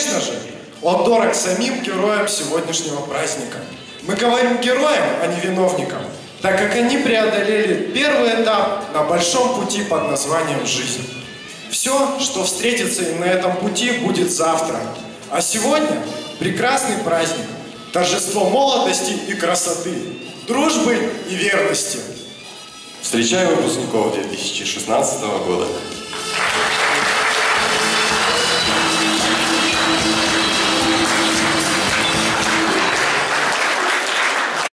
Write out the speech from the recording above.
конечно же, он дорог самим героям сегодняшнего праздника. Мы говорим героям, а не виновникам, так как они преодолели первый этап на большом пути под названием «Жизнь». Все, что встретится им на этом пути, будет завтра. А сегодня прекрасный праздник, торжество молодости и красоты, дружбы и верности. Встречаю выпускников 2016 года.